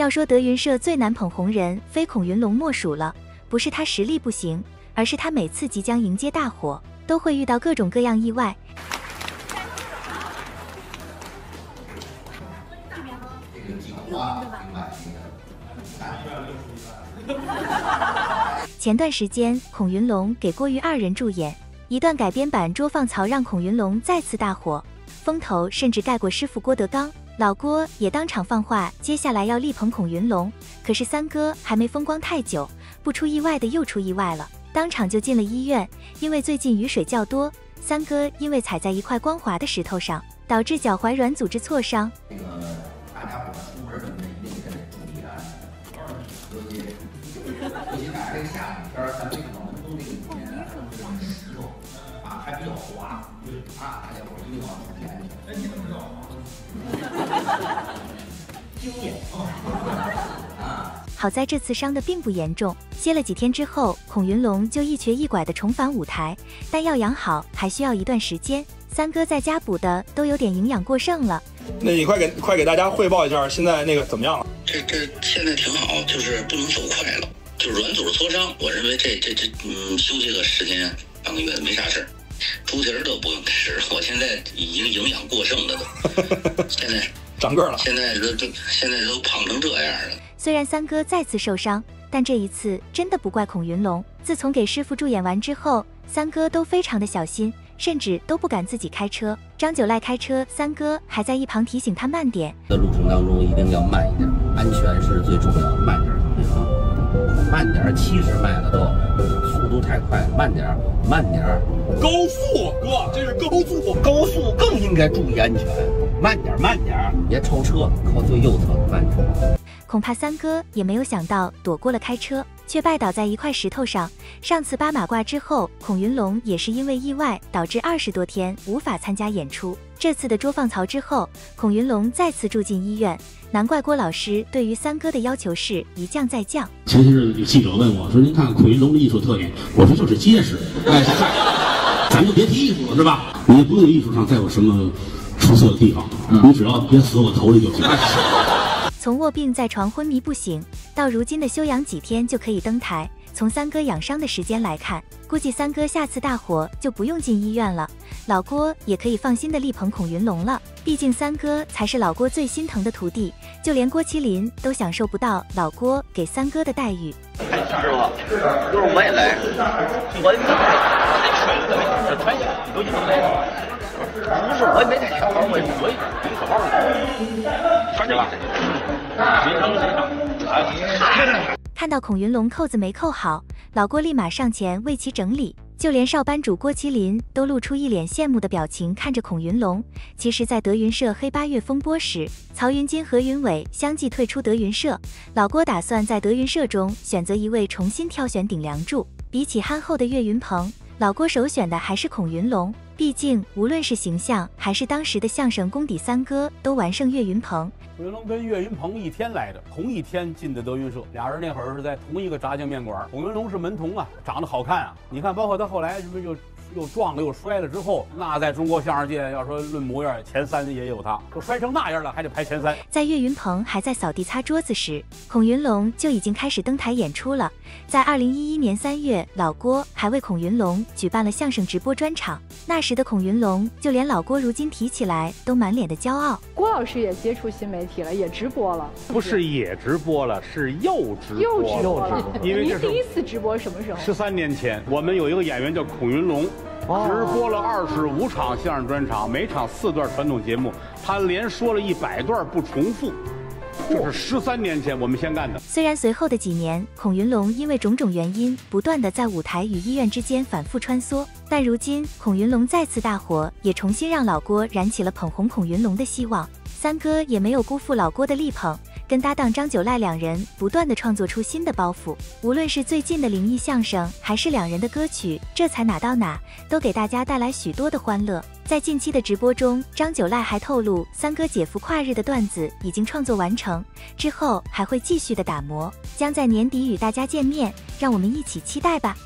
要说德云社最难捧红人，非孔云龙莫属了。不是他实力不行，而是他每次即将迎接大火，都会遇到各种各样意外。前段时间，孔云龙给郭瑜二人助演一段改编版《捉放曹》，让孔云龙再次大火，风头甚至盖过师傅郭德纲。老郭也当场放话，接下来要力捧孔云龙。可是三哥还没风光太久，不出意外的又出意外了，当场就进了医院。因为最近雨水较多，三哥因为踩在一块光滑的石头上，导致脚踝软组织挫伤。这个大家伙出门什么的一定得注意啊，尤其尤其赶上这个下雨天，咱这个广东这个雨天啊，这种石头啊还比较滑，啊，大家伙一定要注意安全。哎，你怎么知道？经验啊！好在这次伤的并不严重，歇了几天之后，孔云龙就一瘸一拐的重返舞台。但要养好还需要一段时间。三哥在家补的都有点营养过剩了。那你快给快给大家汇报一下，现在那个怎么样了？这这现在挺好，就是不能走快了，就是软组织挫伤。我认为这这这嗯，休息个十天半个月没啥事儿。猪蹄儿都不用吃，我现在已经营养过剩了都。现在长个了，现在都都现在都胖成这样了。虽然三哥再次受伤，但这一次真的不怪孔云龙。自从给师傅助演完之后，三哥都非常的小心，甚至都不敢自己开车。张九赖开车，三哥还在一旁提醒他慢点。的路程当中一定要慢一点，安全是最重要的，慢点啊，慢点，七十迈了都。速度太快，慢点儿，慢点儿。高速，哥，这是高速，高速更应该注意安全。慢点儿，慢点儿，别超车，靠最右侧，慢点儿。恐怕三哥也没有想到，躲过了开车，却拜倒在一块石头上。上次八马褂之后，孔云龙也是因为意外导致二十多天无法参加演出。这次的捉放曹之后，孔云龙再次住进医院。难怪郭老师对于三哥的要求是一降再降。前些日子有记者问我说：“您看孔云龙的艺术特点？”我说：“就是结实。”哎，咱就别提艺术了，是吧？你也不用艺术上再有什么出色的地方，你只要别死我头里就行。从卧病在床昏迷不醒，到如今的休养几天就可以登台。从三哥养伤的时间来看，估计三哥下次大火就不用进医院了，老郭也可以放心的力捧孔云龙了。毕竟三哥才是老郭最心疼的徒弟，就连郭麒麟都享受不到老郭给三哥的待遇。师傅，就是我也来，我不是我也没带钱包，我我背个包，穿着吧，看到孔云龙扣子没扣好，老郭立马上前为其整理。就连少班主郭麒麟都露出一脸羡慕的表情看着孔云龙。其实，在德云社黑八月风波时，曹云金和云伟相继退出德云社，老郭打算在德云社中选择一位重新挑选顶梁柱。比起憨厚的岳云鹏，老郭首选的还是孔云龙。毕竟，无论是形象还是当时的相声功底，三哥都完胜岳云鹏。孔云龙跟岳云鹏一天来的，同一天进的德云社，俩人那会儿是在同一个炸酱面馆。孔云龙是门童啊，长得好看啊。你看，包括他后来是不是就？又撞了又摔了之后，那在中国相声界要说论模样，前三也有他。都摔成那样了，还得排前三。在岳云鹏还在扫地擦桌子时，孔云龙就已经开始登台演出了。在二零一一年三月，老郭还为孔云龙举办了相声直播专场。那时的孔云龙，就连老郭如今提起来都满脸的骄傲。郭老师也接触新媒体了，也直播了。不是也直播了，是又直播。又直播了。因为这是第一次直播什么时候？十三年前，我们有一个演员叫孔云龙。直播了二十五场相声专场，每场四段传统节目，他连说了一百段不重复。这是十三年前我们先干的。虽然随后的几年，孔云龙因为种种原因，不断的在舞台与医院之间反复穿梭，但如今孔云龙再次大火，也重新让老郭燃起了捧红孔云龙的希望。三哥也没有辜负老郭的力捧。跟搭档张九赖两人不断的创作出新的包袱，无论是最近的灵异相声，还是两人的歌曲《这才哪到哪》，都给大家带来许多的欢乐。在近期的直播中，张九赖还透露，三哥姐夫跨日的段子已经创作完成，之后还会继续的打磨，将在年底与大家见面，让我们一起期待吧。